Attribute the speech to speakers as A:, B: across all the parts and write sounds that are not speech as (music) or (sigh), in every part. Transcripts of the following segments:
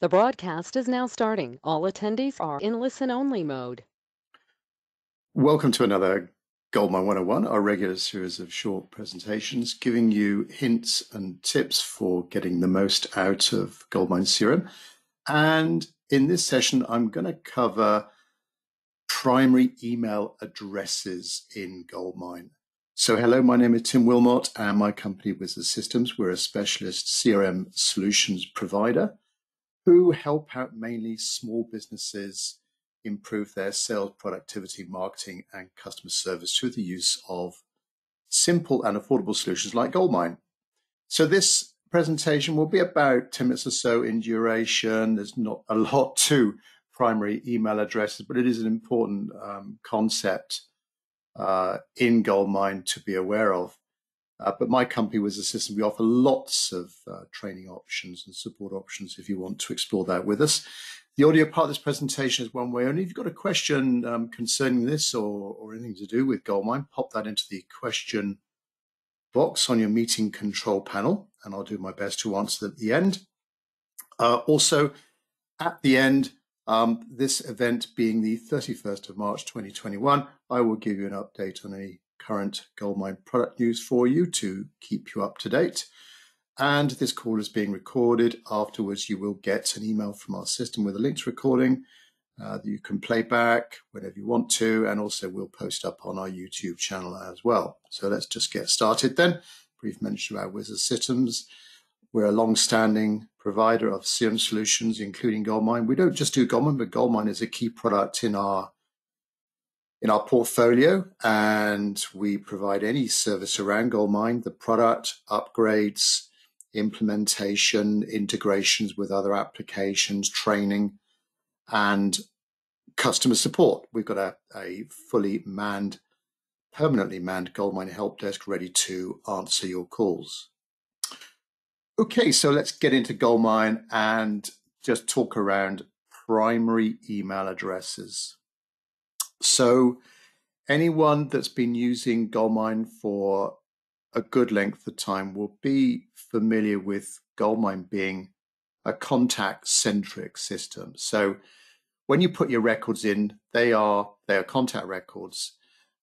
A: The broadcast is now starting. All attendees are in listen-only mode.
B: Welcome to another Goldmine 101, our regular series of short presentations giving you hints and tips for getting the most out of Goldmine CRM. And in this session, I'm going to cover primary email addresses in Goldmine. So hello, my name is Tim Wilmot and my company Wizard Systems. We're a specialist CRM solutions provider who help out mainly small businesses improve their sales productivity, marketing, and customer service through the use of simple and affordable solutions like Goldmine. So this presentation will be about 10 minutes or so in duration. There's not a lot to primary email addresses, but it is an important um, concept uh, in Goldmine to be aware of. Uh, but my company Wizard Systems. We offer lots of uh, training options and support options if you want to explore that with us. The audio part of this presentation is one way only. If you've got a question um, concerning this or, or anything to do with Goldmine, pop that into the question box on your meeting control panel, and I'll do my best to answer at the end. Uh, also, at the end, um, this event being the 31st of March 2021, I will give you an update on any current Goldmine product news for you to keep you up to date. And this call is being recorded. Afterwards, you will get an email from our system with a link to recording uh, that you can play back whenever you want to. And also, we'll post up on our YouTube channel as well. So let's just get started then. Brief mention about Wizard Systems. We're a long-standing provider of CRM solutions, including Goldmine. We don't just do Goldmine, but Goldmine is a key product in our in our portfolio and we provide any service around Goldmine, the product, upgrades, implementation, integrations with other applications, training, and customer support. We've got a, a fully manned, permanently manned Goldmine help desk ready to answer your calls. Okay, so let's get into Goldmine and just talk around primary email addresses. So anyone that's been using Goldmine for a good length of time will be familiar with Goldmine being a contact centric system. So when you put your records in, they are they are contact records,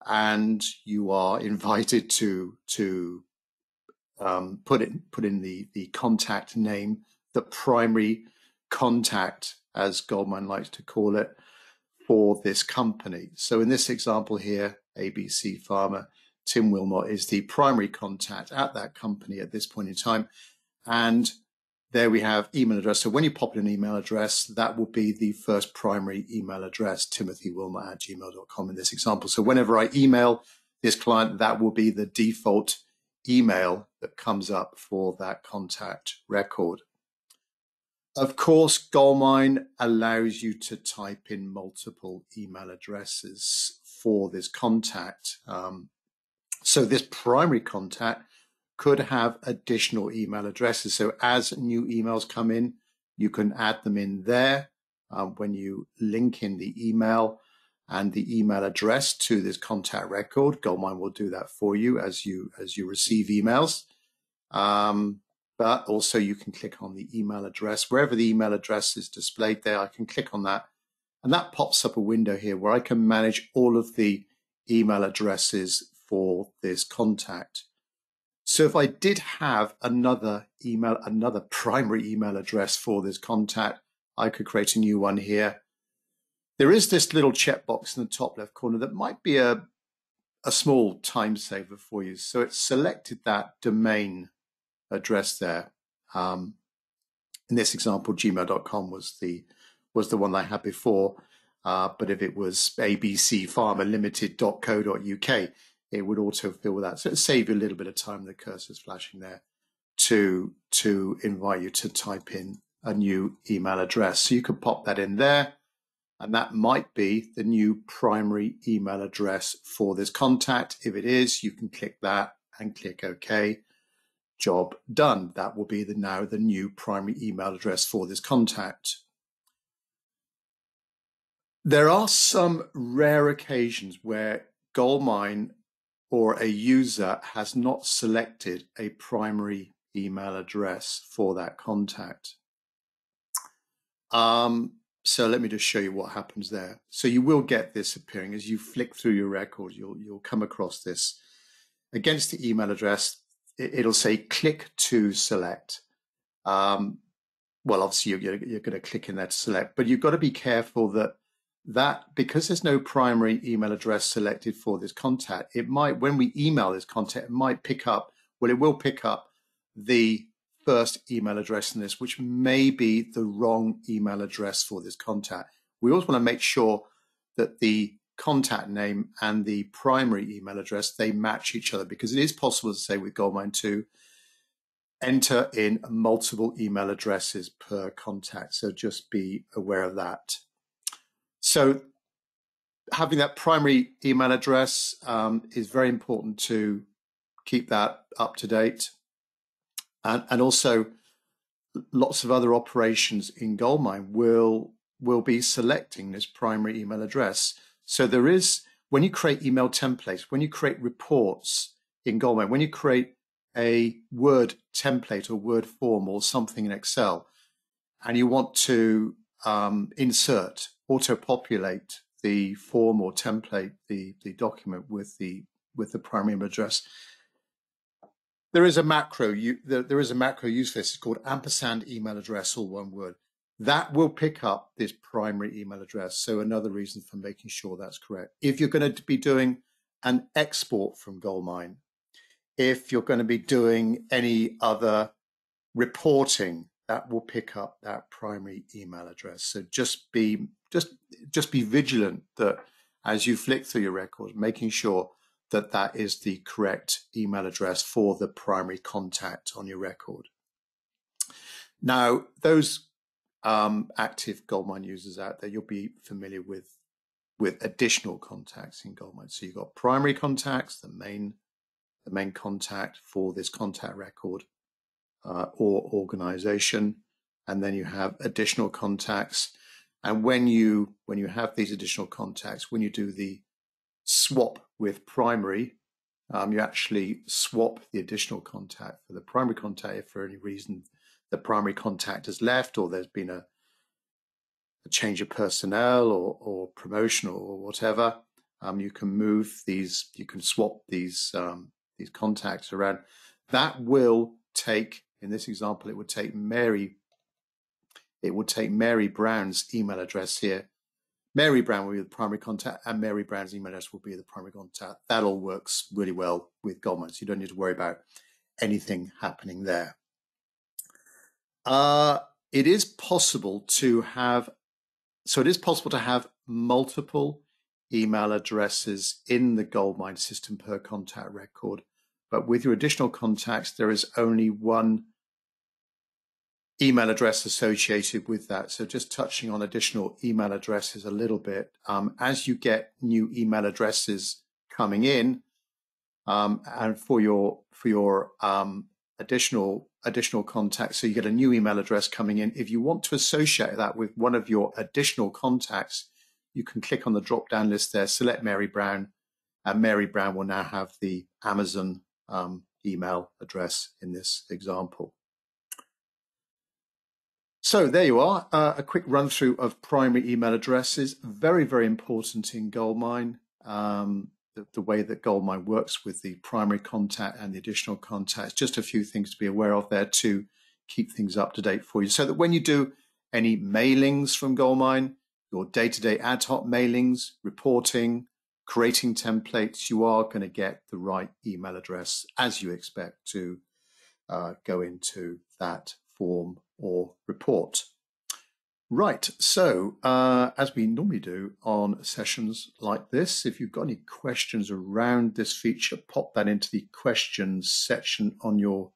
B: and you are (laughs) invited to to um, put in put in the the contact name, the primary contact, as Goldmine likes to call it, for this company. So in this example here, ABC Pharma, Tim Wilmot is the primary contact at that company at this point in time. And there we have email address. So when you pop in an email address, that will be the first primary email address, timothywilmot at gmail.com in this example. So whenever I email this client, that will be the default email that comes up for that contact record. Of course, Goldmine allows you to type in multiple email addresses for this contact. Um, so this primary contact could have additional email addresses. So as new emails come in, you can add them in there um, when you link in the email and the email address to this contact record. Goldmine will do that for you as you as you receive emails. Um, but also you can click on the email address. Wherever the email address is displayed there, I can click on that. And that pops up a window here where I can manage all of the email addresses for this contact. So if I did have another email, another primary email address for this contact, I could create a new one here. There is this little checkbox in the top left corner that might be a, a small time saver for you. So it's selected that domain address there. Um, in this example, gmail.com was the was the one I had before. Uh, but if it was abcpharmalimited.co.uk, it would auto fill that. So it save you a little bit of time. The cursor's flashing there to to invite you to type in a new email address. So you could pop that in there, and that might be the new primary email address for this contact. If it is, you can click that and click OK job done. That will be the now the new primary email address for this contact. There are some rare occasions where Goldmine or a user has not selected a primary email address for that contact. Um, so let me just show you what happens there. So you will get this appearing as you flick through your record. You'll you'll come across this against the email address. It, will say click to select. Um, well, obviously you're, you're, you're going to click in there to select, but you've got to be careful that that because there's no primary email address selected for this contact, it might when we email this contact, it might pick up. Well, it will pick up the first email address in this, which may be the wrong email address for this contact. We always want to make sure that the contact name and the primary email address, they match each other because it is possible to say with Goldmine to enter in multiple email addresses per contact. So just be aware of that. So having that primary email address um, is very important to keep that up to date and, and also lots of other operations in Goldmine will will be selecting this primary email address. So there is when you create email templates, when you create reports in Goldmine, when you create a Word template or Word form or something in Excel, and you want to um, insert, auto-populate the form or template, the, the document with the with the primary email address, there is a macro. You, there, there is a macro use for this. It's called ampersand email address, all one word. That will pick up this primary email address. So another reason for making sure that's correct. If you're going to be doing an export from Goldmine, if you're going to be doing any other reporting, that will pick up that primary email address. So just be just just be vigilant that as you flick through your records, making sure that that is the correct email address for the primary contact on your record. Now, those um, active Goldmine users out there, you'll be familiar with with additional contacts in gold Goldmine. So you've got primary contacts, the main the main contact for this contact record uh, or organization, and then you have additional contacts. And when you when you have these additional contacts, when you do the swap with primary, um, you actually swap the additional contact for the primary contact if for any reason the primary contact has left or there's been a, a change of personnel or, or promotion or whatever. Um, you can move these, you can swap these um, these contacts around. That will take, in this example, it would take Mary, it would take Mary Brown's email address here Mary Brown will be the primary contact, and Mary Brown's email address will be the primary contact. That all works really well with Goldmine, so you don't need to worry about anything happening there. Uh, it is possible to have, so it is possible to have multiple email addresses in the Goldmine system per contact record, but with your additional contacts, there is only one email address associated with that. So just touching on additional email addresses a little bit. Um, as you get new email addresses coming in, um, and for your for your um, additional additional contacts, so you get a new email address coming in. If you want to associate that with one of your additional contacts, you can click on the drop down list there, select Mary Brown, and Mary Brown will now have the Amazon um, email address in this example. So there you are, uh, a quick run through of primary email addresses. Very, very important in Goldmine. Um, the, way that Goldmine works with the primary contact and the additional contacts. Just a few things to be aware of there to keep things up to date for you. So that when you do any mailings from Goldmine, your day-to-day ad hoc mailings, reporting, creating templates, you are going to get the right email address as you expect to uh, go into that form or report. Right, so uh, as we normally do on sessions like this, if you've got any questions around this feature, pop that into the questions section on your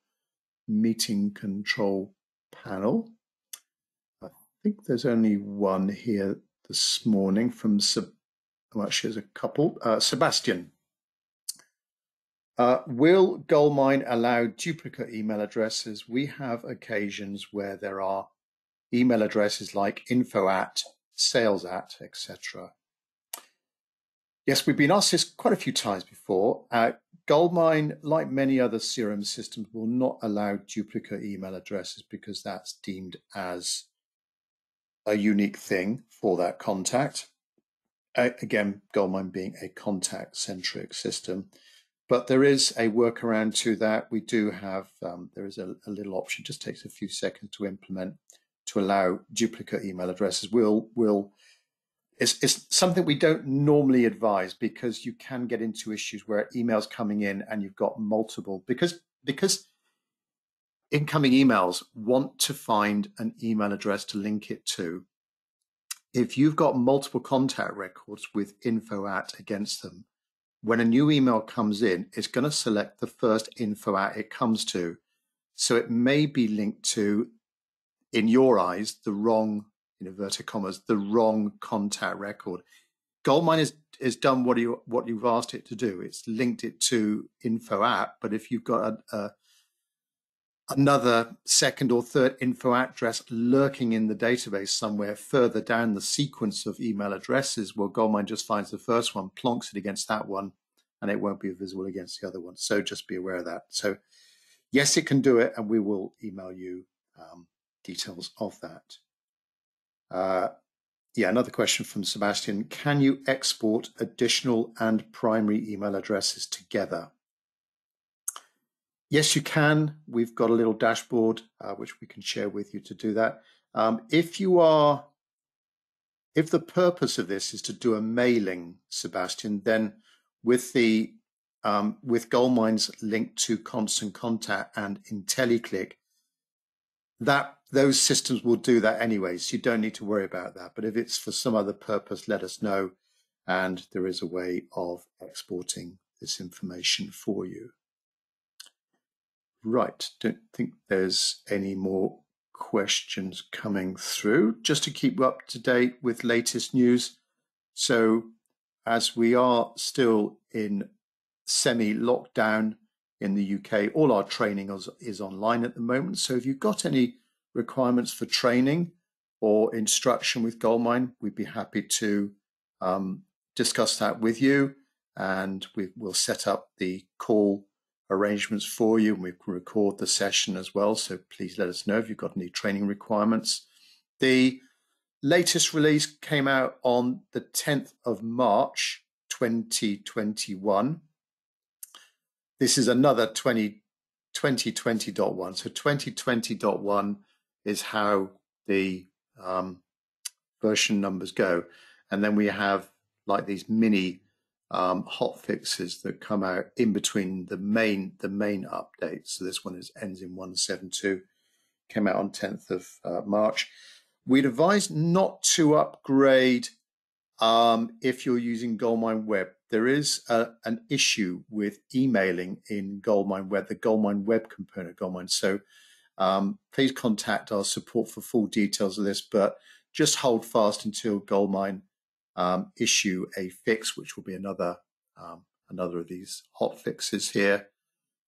B: meeting control panel. I think there's only one here this morning from, Seb well, actually there's a couple. Uh, Sebastian, uh, will Goldmine allow duplicate email addresses? We have occasions where there are email addresses like info at, sales at, etc. Yes, we've been asked this quite a few times before. Uh, Goldmine, like many other CRM systems, will not allow duplicate email addresses because that's deemed as a unique thing for that contact. again, Goldmine being a contact centric system. But there is a workaround to that. We do have, um, there is a, a, little option, just takes a few seconds to implement to allow duplicate email addresses. We'll, we'll, it's, it's something we don't normally advise because you can get into issues where emails coming in and you've got multiple, because, because incoming emails want to find an email address to link it to. If you've got multiple contact records with info at against them, when a new email comes in, it's going to select the first info at it comes to. So it may be linked to, in your eyes, the wrong, in inverted commas, the wrong contact record. Goldmine has, has done what you what you've asked it to do. It's linked it to info app, but if you've got a, a another second or third info address lurking in the database somewhere further down the sequence of email addresses, well, Goldmine just finds the first one, plonks it against that one, and it won't be visible against the other one. So just be aware of that. So yes, it can do it, and we will email you um, details of that. Uh, yeah, another question from Sebastian. Can you export additional and primary email addresses together? Yes, you can. We've got a little dashboard uh, which we can share with you to do that. Um, if you are, if the purpose of this is to do a mailing, Sebastian, then with the um, with Goldmine's link to Constant Contact and IntelliClick, that those systems will do that anyway, so you don't need to worry about that. But if it's for some other purpose, let us know, and there is a way of exporting this information for you. Right, don't think there's any more questions coming through. Just to keep up to date with latest news. So, as we are still in semi lockdown in the UK, all our training is, is online at the moment. So, if you've got any requirements for training or instruction with Goldmine, we'd be happy to um, discuss that with you. And we will set up the call arrangements for you and we can record the session as well. So please let us know if you've got any training requirements. The latest release came out on the 10th of March 2021. This is another 20, 2020.1. So 2020.1 is how the um, version numbers go. And then we have like these mini um, hot fixes that come out in between the main the main updates. So this one is ends in 172, came out on 10th of uh, March. We'd advise not to upgrade um, if you're using Goldmine Web. There is a, an issue with emailing in Goldmine Web, the Goldmine Web component, Goldmine. So um, please contact our support for full details of this, but just hold fast until Goldmine um, issue a fix, which will be another um, another of these hot fixes here,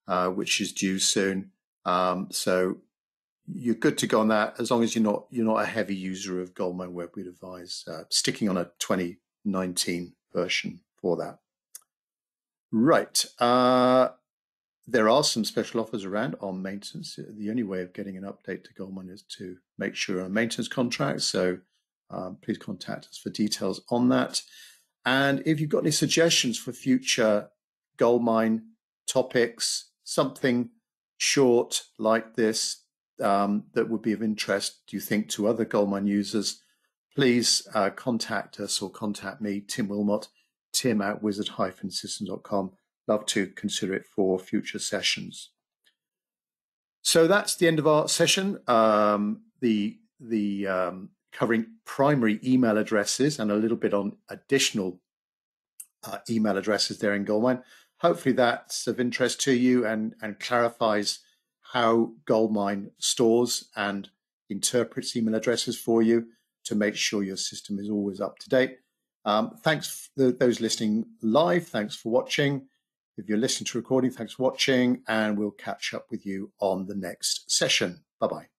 B: uh, which is due soon. Um, so you're good to go on that as long as you're not you're not a heavy user of Goldmine Web. We'd advise uh, sticking on a 2019 version for that. Right. Uh, there are some special offers around on maintenance. The only way of getting an update to Goldmine is to make sure a maintenance contract. So um, please contact us for details on that. And if you've got any suggestions for future Goldmine topics, something short like this um, that would be of interest, do you think, to other Goldmine users, please uh, contact us or contact me, Tim Wilmot, tim at wizard-systems.com. Love to consider it for future sessions. So that's the end of our session. Um, the the um, covering primary email addresses and a little bit on additional uh, email addresses there in Goldmine. Hopefully that's of interest to you and, and clarifies how Goldmine stores and interprets email addresses for you to make sure your system is always up to date. Um, thanks for those listening live. Thanks for watching. If you're listening to recording, thanks for watching, and we'll catch up with you on the next session. Bye bye.